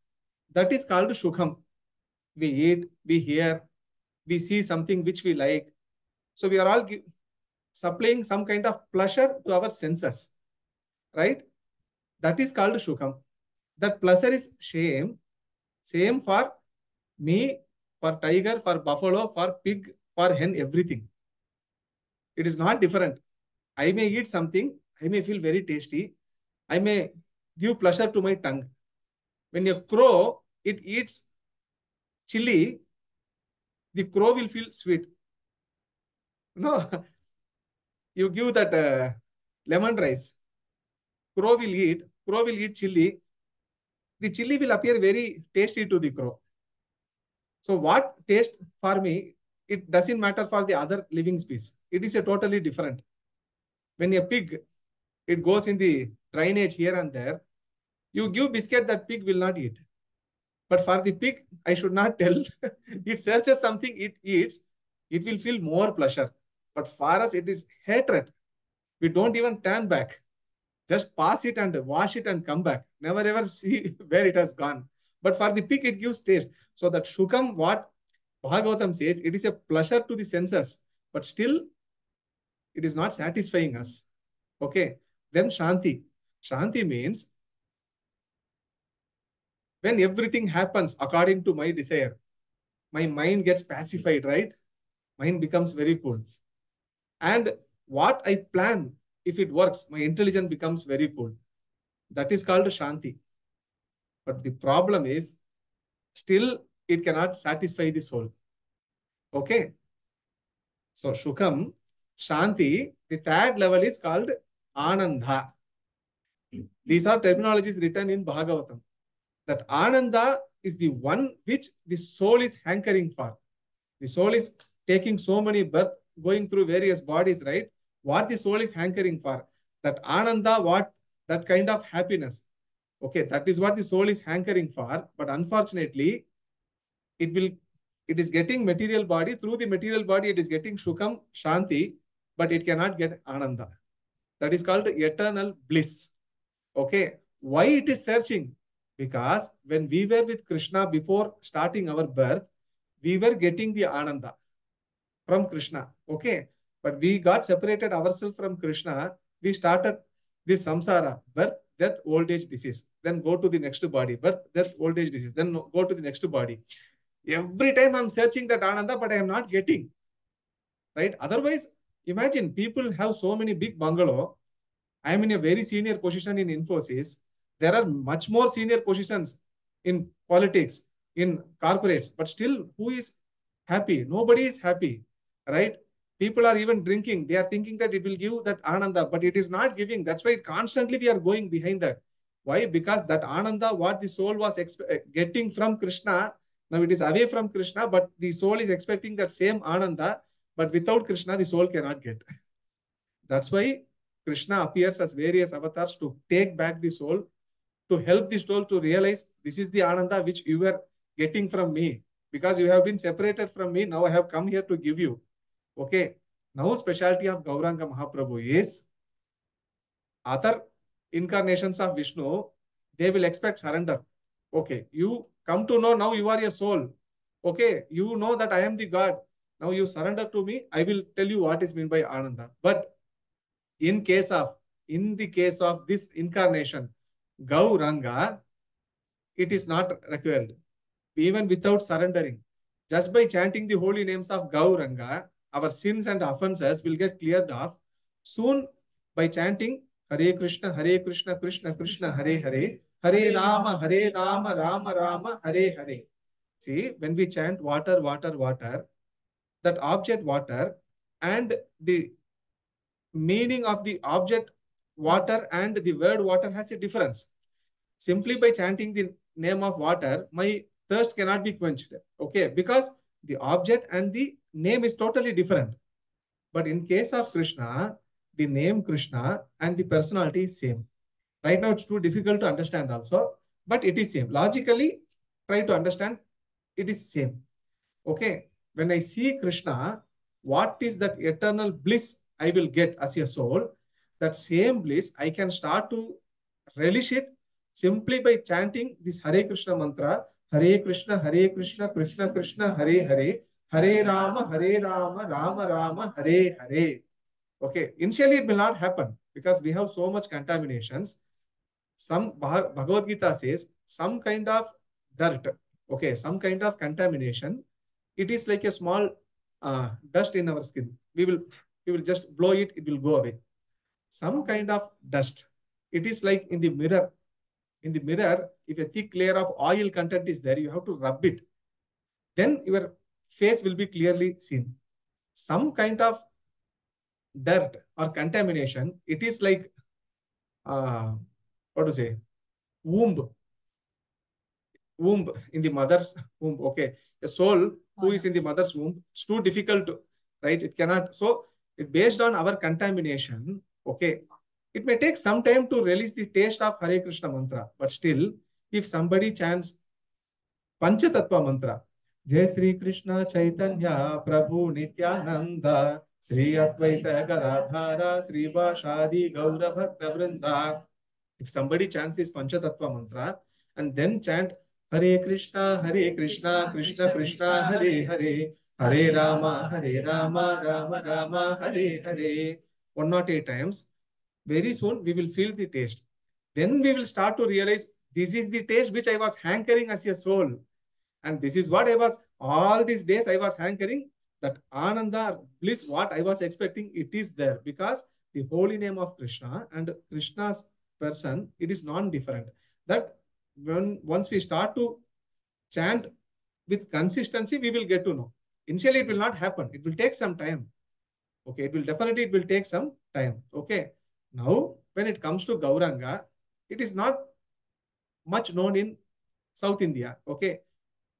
That is called Sukham. We eat, we hear, we see something which we like. So we are all supplying some kind of pleasure to our senses, right? That is called Sukham. That pleasure is shame. Same for me, for tiger, for buffalo, for pig, for hen, everything. It is not different. I may eat something, I may feel very tasty, I may give pleasure to my tongue. When a crow, it eats chili, the crow will feel sweet. No, you give that uh, lemon rice, crow will eat, crow will eat chili, the chili will appear very tasty to the crow. So what taste for me, it doesn't matter for the other living species. It is a totally different. When a pig, it goes in the drainage here and there, you give biscuit that pig will not eat. But for the pig, I should not tell. it searches something it eats, it will feel more pleasure. But for us, it is hatred. We don't even turn back. Just pass it and wash it and come back. Never ever see where it has gone. But for the peak, it gives taste. So that Shukam, what Bhagavatam says, it is a pleasure to the senses, but still it is not satisfying us. Okay. Then Shanti. Shanti means when everything happens according to my desire, my mind gets pacified, right? Mind becomes very cool. And what I plan, if it works, my intelligence becomes very cool. That is called Shanti. But the problem is still it cannot satisfy the soul. Okay. So Shukam, Shanti, the third level is called Ananda. These are terminologies written in Bhagavatam. That Ananda is the one which the soul is hankering for. The soul is taking so many birth, going through various bodies, right? What the soul is hankering for. That Ananda, what that kind of happiness. Okay, that is what the soul is hankering for. But unfortunately, it will it is getting material body. Through the material body, it is getting Shukam, Shanti, but it cannot get Ananda. That is called eternal bliss. Okay, why it is searching? Because when we were with Krishna before starting our birth, we were getting the Ananda from Krishna. Okay, but we got separated ourselves from Krishna. We started this samsara, birth, that old age disease, then go to the next body, but that old age disease, then go to the next body. Every time I'm searching that Ananda, but I am not getting. Right? Otherwise, imagine people have so many big bungalow. I am in a very senior position in Infosys. There are much more senior positions in politics, in corporates, but still who is happy? Nobody is happy, right? people are even drinking they are thinking that it will give that ananda but it is not giving that's why constantly we are going behind that why because that ananda what the soul was eh, getting from krishna now it is away from krishna but the soul is expecting that same ananda but without krishna the soul cannot get that's why krishna appears as various avatars to take back the soul to help the soul to realize this is the ananda which you were getting from me because you have been separated from me now i have come here to give you Okay, now specialty of Gauranga Mahaprabhu is other incarnations of Vishnu, they will expect surrender. Okay, you come to know now you are a soul. Okay, you know that I am the God. Now you surrender to me. I will tell you what is meant by Ananda. But in case of, in the case of this incarnation, Gauranga, it is not required. Even without surrendering, just by chanting the holy names of Gauranga, our sins and offenses will get cleared off soon by chanting Hare Krishna, Hare Krishna, Krishna Krishna, Hare Hare, Hare Rama, Hare Rama, Rama Rama, Hare Hare. See, when we chant water, water, water, that object water and the meaning of the object water and the word water has a difference. Simply by chanting the name of water, my thirst cannot be quenched. Okay, because the object and the name is totally different. But in case of Krishna, the name Krishna and the personality is same. Right now, it's too difficult to understand also, but it is same. Logically, try to understand, it is same. Okay, when I see Krishna, what is that eternal bliss I will get as a soul? That same bliss, I can start to relish it simply by chanting this Hare Krishna mantra, Hare Krishna, Hare Krishna, Krishna Krishna, Hare Hare, Hare Rama Hare Rama Rama Rama Hare Hare okay initially it will not happen because we have so much contaminations some Bhagavad says some kind of dirt, okay, some kind of contamination. It is like a small uh, dust in our skin. We will we will just blow it; it will go away. Some kind of dust. It is like in the mirror. In the mirror, if a thick layer of oil content is there, you have to rub it. Then your face will be clearly seen. Some kind of dirt or contamination, it is like, uh, what to say, womb. Womb in the mother's womb. Okay. A soul who is in the mother's womb, it's too difficult, to, right? It cannot. So, it based on our contamination, okay, it may take some time to release the taste of Hare Krishna mantra, but still, if somebody chants Panchatattva mantra, Jaya Srikrishna Chaitanya Prabhu Nityananda Shri Advaita Gadadhara Shri భాషాది Gaura Bhakta Vrinda if somebody chants this Panchatattva mantra and then chant Hare Krishna Hare Krishna Krishna Krishna Hare Hare Hare Rama Hare Rama Rama Rama Hare Hare one naught eight times very soon we will feel the taste then we will start to realise this is the taste which I was hankering as a soul And this is what I was, all these days I was hankering that Ananda, bliss, what I was expecting, it is there because the holy name of Krishna and Krishna's person, it is non-different. That when once we start to chant with consistency, we will get to know. Initially, it will not happen. It will take some time. Okay, it will definitely, it will take some time. Okay. Now, when it comes to Gauranga, it is not much known in South India. Okay.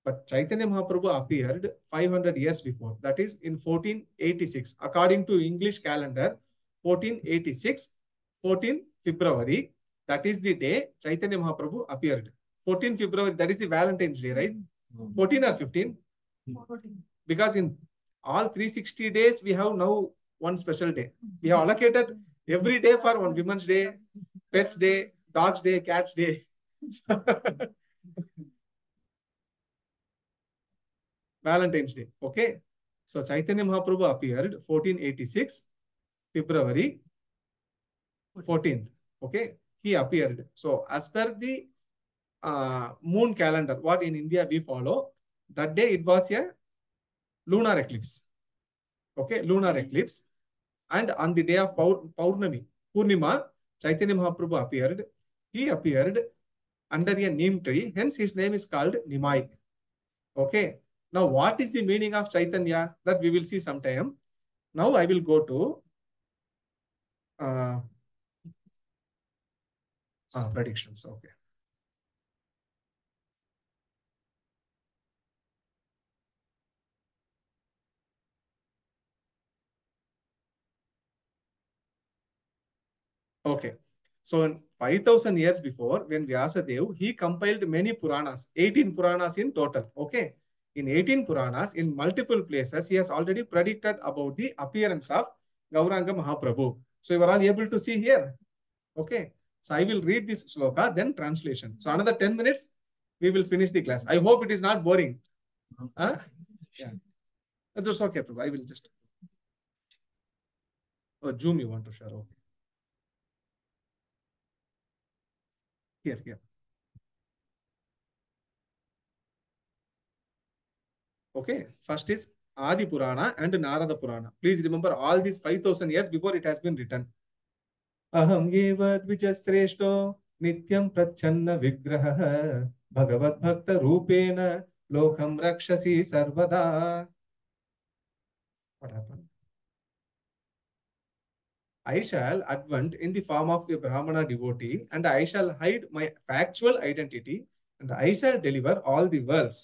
But Chaitanya Mahaprabhu appeared 500 years before, that is in 1486. According to English calendar, 1486, 14 February, that is the day Chaitanya Mahaprabhu appeared. 14 February, that is the Valentine's Day, right? 14 or 15? Because in all 360 days, we have now one special day. We have allocated every day for one Women's Day, Pets Day, Dog's Day, Cat's Day. Valentine's Day. Okay. So Chaitanya Mahaprabhu appeared 1486, February 14th. Okay. He appeared. So as per the uh, moon calendar, what in India we follow, that day it was a lunar eclipse. Okay. Lunar eclipse. And on the day of Purnami, Purnima, Chaitanya Mahaprabhu appeared. He appeared under a neem tree. Hence his name is called Nimai. Okay. Now, what is the meaning of Chaitanya? That we will see sometime. Now, I will go to uh, uh, predictions. Okay. Okay. So in 5000 years before, when Vyasa Dev he compiled many Puranas, 18 Puranas in total. Okay in 18 Puranas, in multiple places, he has already predicted about the appearance of Gauranga Mahaprabhu. So you are all able to see here. Okay. So I will read this sloka, then translation. So another 10 minutes, we will finish the class. I hope it is not boring. Huh? Yeah. That's okay, Prabhu. I will just... Oh, Zoom you want to share. Okay. Here, here. Okay first is Adi Purana and Narada Purana please remember all these five thousand years before it has been return అహం ఏవ ద్విజశ్రేష్టో నిత్యం ప్రచ్ఛన్న విగ్రహ భగవద్భక్త రూపేణ లోకం రక్షసి సర్వదా I shall advent in the form of a Brahmana devotee, and I shall hide my factual identity, and I shall deliver all the verse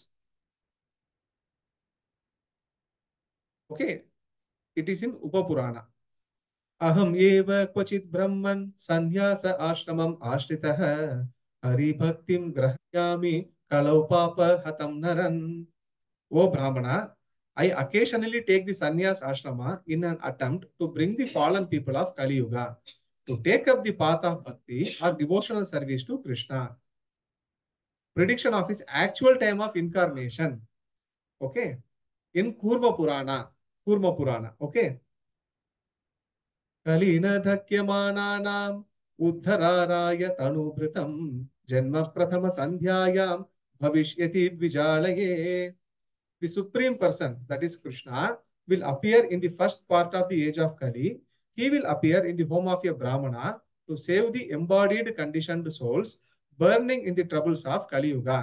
okay it is in upapurana aham eva kvachit brahman sannyasa ashramam ashritah hari bhaktim grahyami kalau papa hatam naran o brahmana i occasionally take the sannyas ashrama in an attempt to bring the fallen people of kali yuga to take up the path of bhakti or devotional service to krishna prediction of his actual time of incarnation okay in kurma purana Kurma Purana okay कलीनधक्यमानानाम् उद्धराराय तनुभृतम् जन्म प्रथम संध्यायां भविष्यति द्विजालये the supreme person that is krishna will appear in the first part of the age of kali he will appear in the home of a brahmana to save the embodied conditioned souls burning in the troubles of kali yuga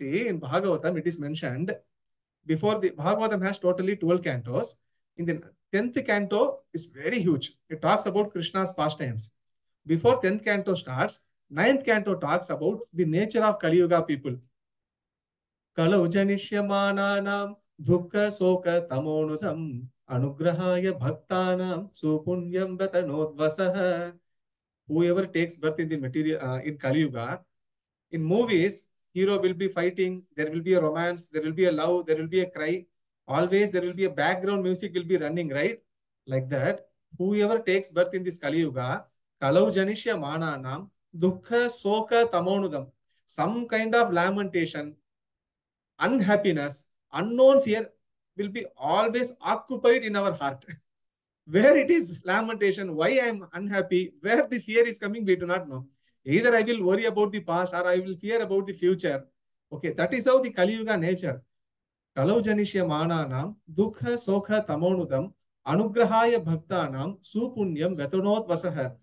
see in bhagavatam it is mentioned before the Bhagavatam has totally 12 cantos. In the 10th canto is very huge. It talks about Krishna's pastimes. Before 10th canto starts, 9th canto talks about the nature of Kali Yuga people. Kalau janishyamananam dukkha soka tamonudham anugrahaya bhaktanam supunyam vatanodvasaha. Whoever takes birth in the material uh, in Kali Yuga, in movies, hero will be fighting, there will be a romance, there will be a love, there will be a cry. Always there will be a background music will be running, right? Like that. Whoever takes birth in this Kali Yuga, Kalau Janishya Nam, Dukha Soka Tamonudam, some kind of lamentation, unhappiness, unknown fear will be always occupied in our heart. where it is lamentation, why I am unhappy, where the fear is coming, we do not know. either i will worry about the past or i will fear about the future okay that is how the kali yuga nature kalau janishya mananam dukha sokha tamonudam anugrahaya bhaktanam supunyam gatanot vasah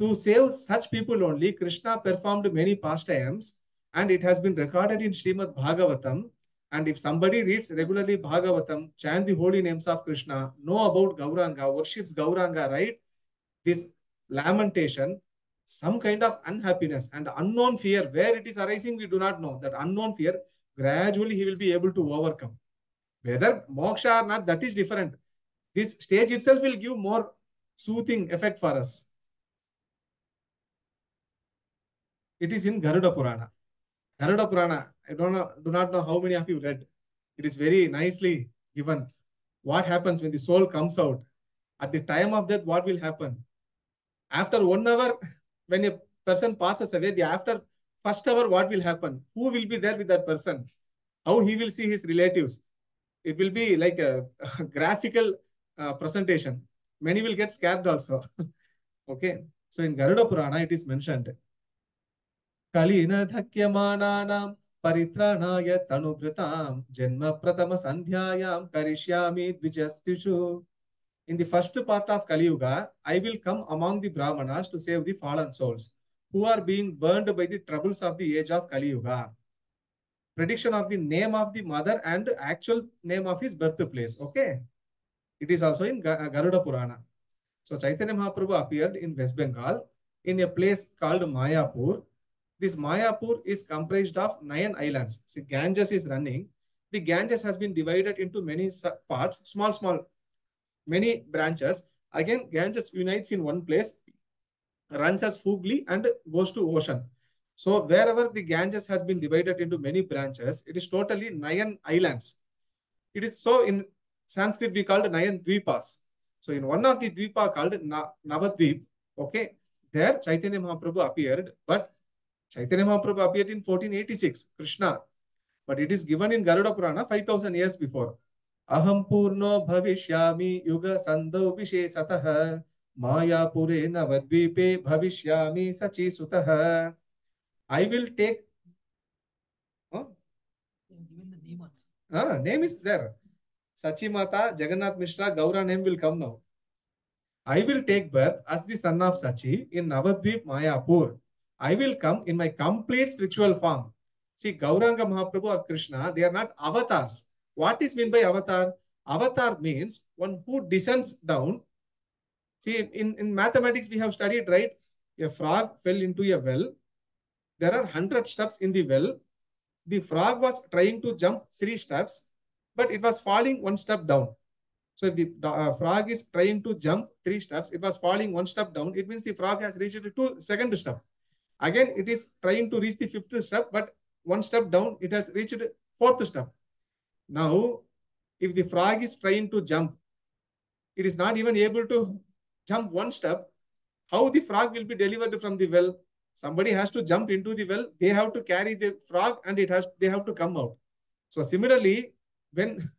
to save such people only krishna performed many pastimes and it has been recorded in Srimad Bhagavatam. And if somebody reads regularly Bhagavatam, chant the holy names of Krishna, know about Gauranga, worships Gauranga, right? This lamentation, some kind of unhappiness and unknown fear, where it is arising, we do not know. That unknown fear, gradually he will be able to overcome. Whether moksha or not, that is different. This stage itself will give more soothing effect for us. It is in Garuda Purana. Garuda Purana, I don't know, do not know how many of you read. It is very nicely given. What happens when the soul comes out? At the time of death, what will happen? After one hour, when a person passes away, the after first hour, what will happen? Who will be there with that person? How he will see his relatives? It will be like a, a graphical uh, presentation. Many will get scared also. okay. So in Garuda Purana, it is mentioned. Kalina dhakyamananam परित्राणाय तनुभृतां जन्म प्रथम सन्ध्यायां करिष्यामि द्विजत्युषु in the first part of Kali Yuga, I will come among the Brahmanas to save the fallen souls who are being burned by the troubles of the age of Kali Yuga. Prediction of the name of the mother and actual name of his birthplace. Okay. It is also in Garuda Purana. So Chaitanya Mahaprabhu appeared in West Bengal in a place called Mayapur. This Mayapur is comprised of nine islands. See, Ganges is running. The Ganges has been divided into many parts, small, small many branches. Again, Ganges unites in one place, runs as Hooghly and goes to ocean. So wherever the Ganges has been divided into many branches, it is totally nine islands. It is so in Sanskrit we called nine dvipas. So in one of the dvipa called Na Navadvip, okay, there Chaitanya Mahaprabhu appeared, but Chaitanya Mahaprabhu appeared in 1486, Krishna. But it is given in Garuda Purana 5000 years before. అహం పూర్ణో భవిష్యామి యుగ సందౌ విశేషత మాయాపురే నవద్వీపే భవిష్యామి సచీసుత I will take name is there సచిమాత Jagannath Mishra Gaura name will come now I will take birth as the son of Sachi in Navadvip Mayapur I will come in my complete spiritual form see Gauranga Mahaprabhu of Krishna they are not avatars What is meant by avatar? Avatar means one who descends down. See, in, in mathematics, we have studied, right? A frog fell into a well. There are 100 steps in the well. The frog was trying to jump three steps, but it was falling one step down. So if the uh, frog is trying to jump three steps, it was falling one step down. It means the frog has reached to second step. Again, it is trying to reach the fifth step, but one step down, it has reached fourth step. Now, if the frog is trying to jump, it is not even able to jump one step. How the frog will be delivered from the well? Somebody has to jump into the well. They have to carry the frog and it has they have to come out. So similarly, when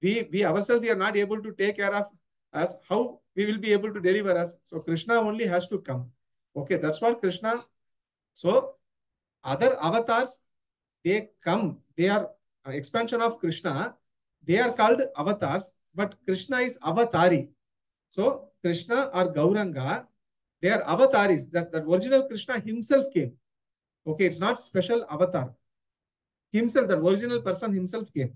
we, we ourselves we are not able to take care of us, how we will be able to deliver us? So Krishna only has to come. Okay, that's what Krishna. So other avatars, they come, they are expansion of Krishna, they are called avatars, but Krishna is avatari. So Krishna or Gauranga, they are avataris. That, that original Krishna himself came. Okay, it's not special avatar. Himself, that original person himself came.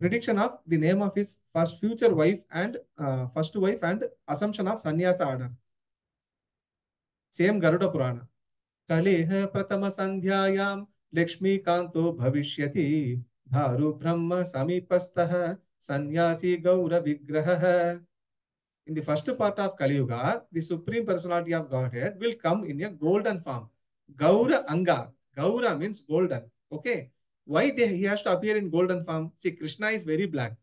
Prediction of the name of his first future wife and uh, first wife and assumption of sannyasa order. Same Garuda Purana. kaleha प्रथम sandhyayam లక్ష్మీకాంతో భవిష్యతి భారు బ్రహ్మ సమీపస్థ సన్యాసి గౌర విగ్రహ in the first part of Kaliyuga the supreme personality of Godhead will come in a golden form Gaura anga Gaura means golden okay why they he has to appear in golden form see Krishna is very black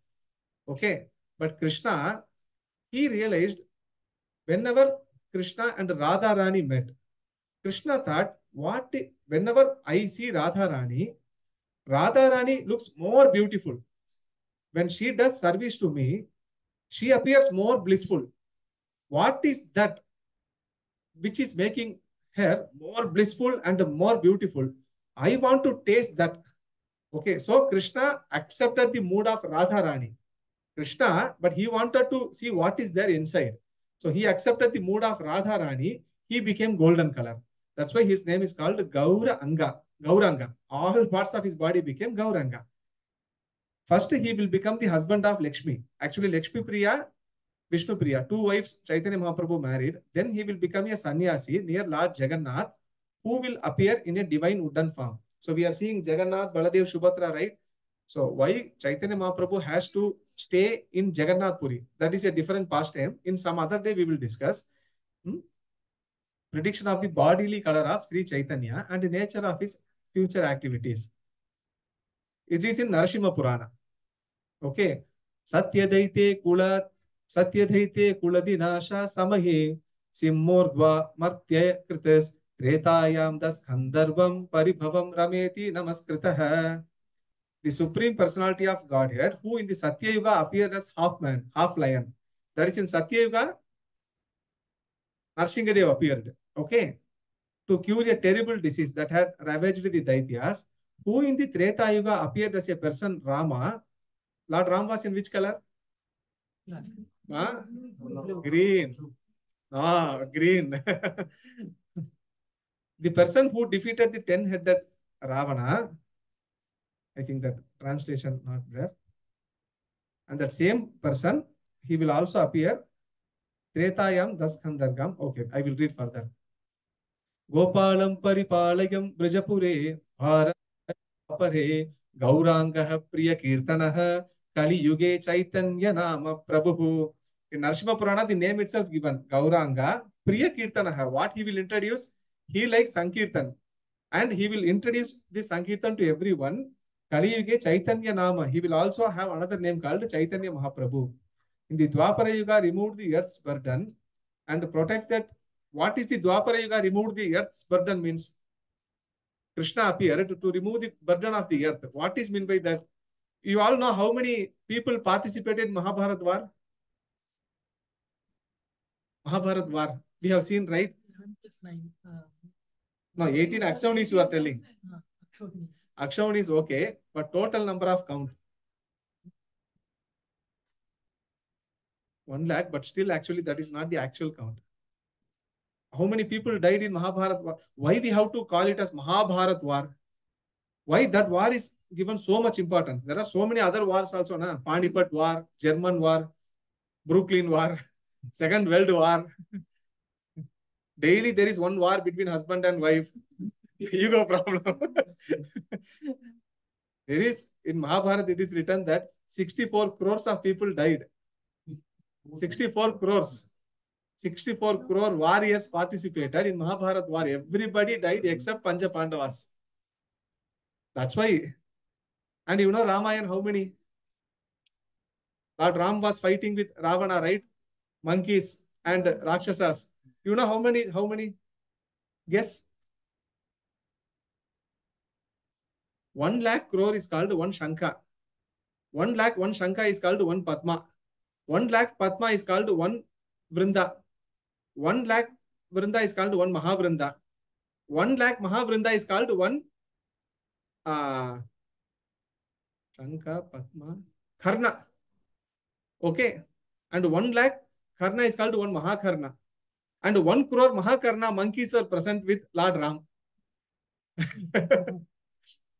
okay but Krishna he realized whenever Krishna and Radharani met Krishna thought whenever I see Radharani, Radharani looks more beautiful. When she does service to me, she appears more blissful. What is that which is making her more blissful and more beautiful? I want to taste that. Okay, so Krishna accepted the mood of Radharani. Krishna, but he wanted to see what is there inside. So he accepted the mood of Radharani. He became golden color. That's why his name is called Gauranga. Gauranga. All parts of his body became Gauranga. First, he will become the husband of Lakshmi. Actually, Lakshmi Priya, Vishnu Priya, two wives Chaitanya Mahaprabhu married. Then he will become a sannyasi near Lord Jagannath, who will appear in a divine wooden form. So we are seeing Jagannath, Baladev, Subhadra, right? So why Chaitanya Mahaprabhu has to stay in Jagannath Puri? That is a different pastime. In some other day, we will discuss. Hmm? prediction of the bodily color of Sri Chaitanya and the nature of his future activities. It is in Narasimha Purana. Okay. satya Satyadaite kula satya satyadaite kuladinasha samahe simmordva martya kritas त्रेतायां दस गंधर्वम परिभवम रमेति नमस्कृतः the supreme personality of godhead who in the satya yuga appeared as half man half lion that is in satya yuga narsinghadev appeared okay, to cure a terrible disease that had ravaged the Daityas, who in the Treta Yuga appeared as a person, Rama. Lord Ram was in which color? Black. ah Blue. Green. Ah, green. the person who defeated the ten-headed Ravana, I think that translation not there. And that same person, he will also appear Tretayam Daskhandargam. Okay, I will read further. గోపాలం పరిపాలయం బ్రజపురే భారపరే గౌరాంగ ప్రియ కీర్తన కలియుగే చైతన్య నామ ప్రభు Narasimha Purana the name it's given Gauranga Priya Keerthana what he will introduce he like sankirtan and he will introduce the sankirtan to everyone కలియుగే Chaitanya నామ he will also have another name called Chaitanya Mahaprabhu in the Dvapara yuga remove the earth's burden and protect that what is the Dwapara Yuga removed the earth's burden means Krishna appeared to to remove the burden of the earth. What is mean by that? You all know how many people participated in mahabharat war? mahabharat war. We have seen, right? Nine, no, 18 Akshaunis you are telling. Akshaunis. Akshaun is okay, but total number of count. 1 lakh, but still actually that is not the actual count. how many people died in Mahabharat war? Why we have to call it as Mahabharat war? Why that war is given so much importance? There are so many other wars also, na? Panipat war, German war, Brooklyn war, Second World War. Daily there is one war between husband and wife. You got problem. there is, in Mahabharat it is written that 64 crores of people died. 64 crores. 64 crore warriors participated in Mahabharat war. Everybody died except Panja Pandavas. That's why. And you know Ramayana, how many? Lord Ram was fighting with Ravana, right? Monkeys and Rakshasas. You know how many? How many? Guess. One lakh crore is called one Shankha. One lakh one Shankha is called one Padma. One lakh Padma is called one Vrinda. 1 lakh Vrinda is called one Mahavrinda. 1 lakh Mahavrinda is called one uh, Shanka, Padma, Karna. Okay. And 1 lakh Karna is called one Mahakarna. And 1 crore Mahakarna monkeys were present with Lord Ram.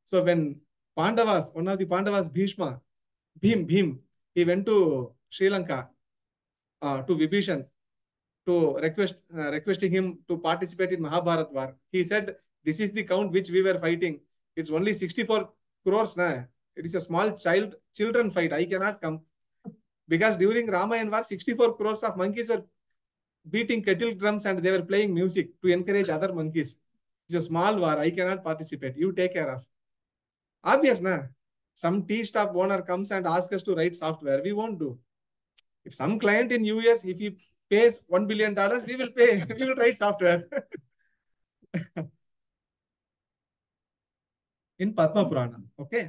so when Pandavas, one of the Pandavas, Bhishma, Bhim, Bhim, he went to Sri Lanka uh, to Vibhishan to request uh, requesting him to participate in Mahabharat war. He said, "This is the count which we were fighting. It's only 64 crores. Na? It is a small child children fight. I cannot come because during Ramayana war, 64 crores of monkeys were beating kettle drums and they were playing music to encourage other monkeys. It's a small war. I cannot participate. You take care of. Obvious, na? Some tea stop owner comes and asks us to write software. We won't do. If some client in US, if he pays one billion dollars, we will pay, we will write software. in Padma Purana, okay.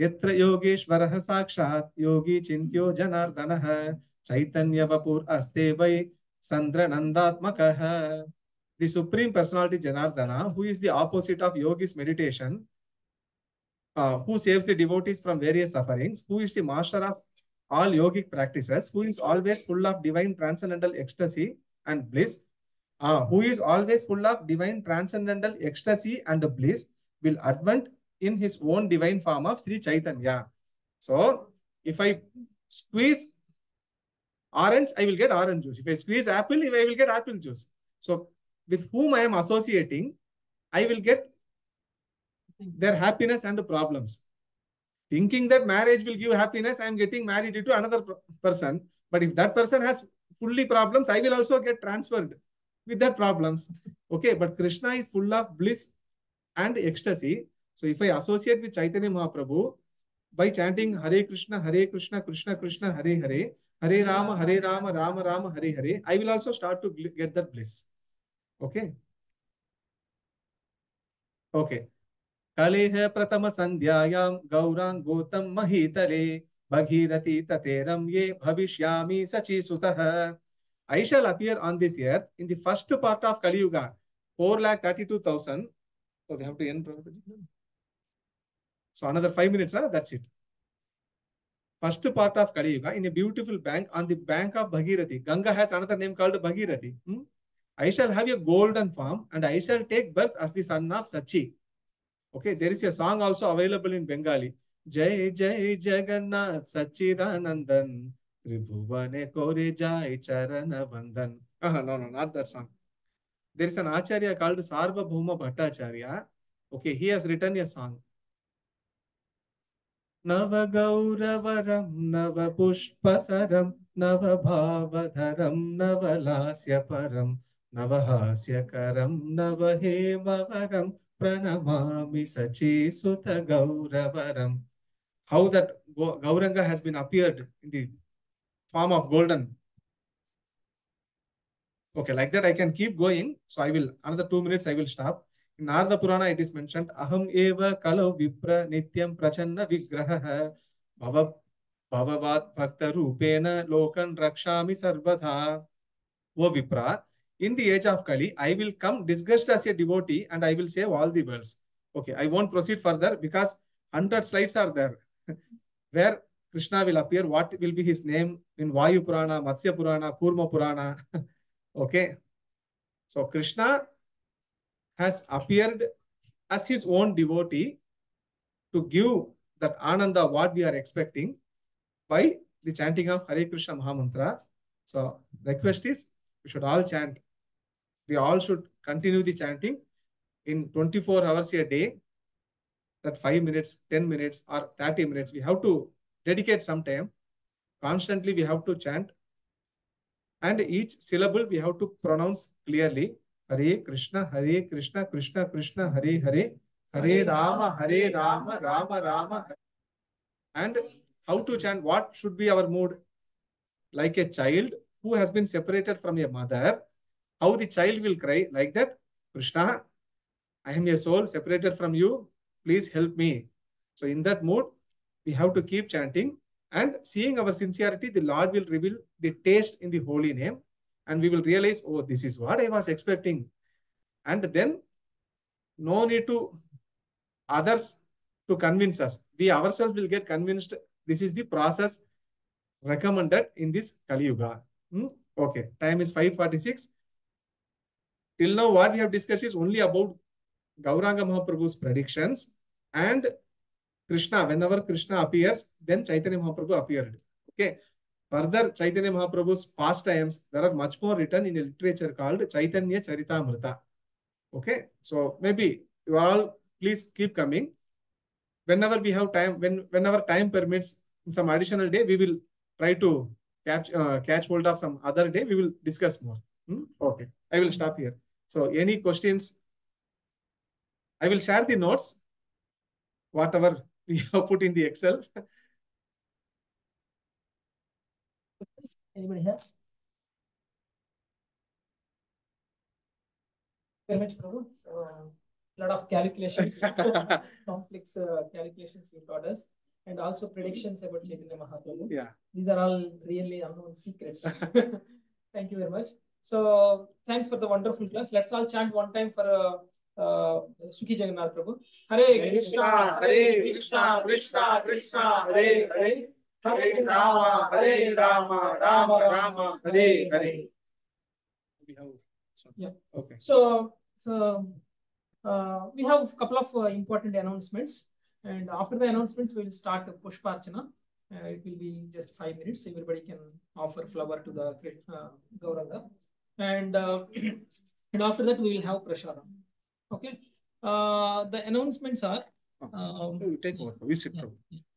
यत्र योगेश्वरः साक्षात् योगी चिन्त्यो जनार्दनः चैतन्यवपुर् अस्ते वै सन्द्रनन्दात्मकः the supreme personality Janardana, who is the opposite of yogi's meditation, uh, who saves the devotees from various sufferings, who is the master of all yogic practices, who is always full of divine transcendental ecstasy and bliss, uh, who is always full of divine transcendental ecstasy and bliss, will advent in his own divine form of Sri Chaitanya. So, if I squeeze orange, I will get orange juice. If I squeeze apple, I will get apple juice. So, with whom I am associating, I will get their happiness and the problems. thinking that marriage will give happiness, I am getting married to another person. But if that person has fully problems, I will also get transferred with that problems. Okay, but Krishna is full of bliss and ecstasy. So if I associate with Chaitanya Mahaprabhu by chanting Hare Krishna, Hare Krishna, Krishna Krishna, Hare Hare, Hare Rama, Hare Rama, Rama Rama, Hare Hare, I will also start to get that bliss. Okay. Okay. कलेह प्रथम संध्यायां गौरांगोतम महीतले भगीरथी ततेरम ये भविष्यामि सची सुतः I shall appear on this earth in the first part of Kali Yuga, 4,32,000. So we have to end. So another five minutes, huh? that's it. First part of Kali Yuga in a beautiful bank on the bank of Bhagirathi. Ganga has another name called Bhagirathi. Hmm? I shall have a golden form and I shall take birth as the son of Sachi. Okay, there is a song also available in Bengali. Jai Jai Jagannath Sachiranandan Tribhuvane Kore Jai Charana Vandan. Ah, no, no, not that song. There is an Acharya called Sarvabhauma Bhattacharya. Okay, he has written a song. नवगौरवरं नवपुष्पसरं नवभावधरं नवलास्यपरं नवहास्यकरं नवहेमवरं pranamami sachi suta gauravaram. How that Gauranga has been appeared in the form of golden. Okay, like that I can keep going. So I will, another two minutes I will stop. In Narada Purana it is mentioned, Aham eva kalau vipra nityam prachanna vigraha bhava bhavavat bhakta rupena lokan rakshami sarvadha. O Vipra, in the age of Kali, I will come disguised as a devotee and I will save all the worlds. Okay, I won't proceed further because 100 slides are there where Krishna will appear, what will be his name in Vayu Purana, Matsya Purana, Kurma Purana. okay, so Krishna has appeared as his own devotee to give that Ananda what we are expecting by the chanting of Hare Krishna Mahamantra. So request is we should all chant we all should continue the chanting in 24 hours a day, that 5 minutes, 10 minutes, or 30 minutes. We have to dedicate some time. Constantly, we have to chant. And each syllable we have to pronounce clearly. Hare Krishna, Hare Krishna, Krishna Krishna, Hare Hare, Hare Rama, Hare Rama, Rama Rama. And how to chant, what should be our mood? Like a child who has been separated from a mother, how the child will cry like that krishna i am a soul separated from you please help me so in that mood we have to keep chanting and seeing our sincerity the lord will reveal the taste in the holy name and we will realize oh this is what i was expecting and then no need to others to convince us we ourselves will get convinced this is the process recommended in this kali yuga hmm? okay time is 546 Till now, what we have discussed is only about Gauranga Mahaprabhu's predictions and Krishna. Whenever Krishna appears, then Chaitanya Mahaprabhu appeared. Okay. Further, Chaitanya Mahaprabhu's past times there are much more written in a literature called Chaitanya Charitamrita. Okay. So maybe you all please keep coming. Whenever we have time, when whenever time permits, in some additional day, we will try to catch, uh, catch hold of some other day. We will discuss more. Hmm? Okay. I will stop here. So any questions? I will share the notes, whatever we have put in the Excel. Anybody else? Very much, Prabhu. So, a uh, lot of calculations, complex uh, calculations you taught us, and also predictions about Chaitanya Mahaprabhu. Yeah. These are all really unknown secrets. Thank you very much. So thanks for the wonderful class. Let's all chant one time for uh, सुखी जगन्नाथ प्रभु हरे कृष्णा हरे Krishna. Krishna. Krishna Hare. Hare Hare Rama Hare Rama Rama. Ram Hare. yeah okay so so uh, we have a couple of uh, important announcements and after the announcements we will start pushparchana uh, it will be just 5 minutes everybody can offer flower to the uh, gauranga and uh, and after that we will have prasharam. Okay. Uh, the announcements are. Um, oh, You take over. You sit yeah,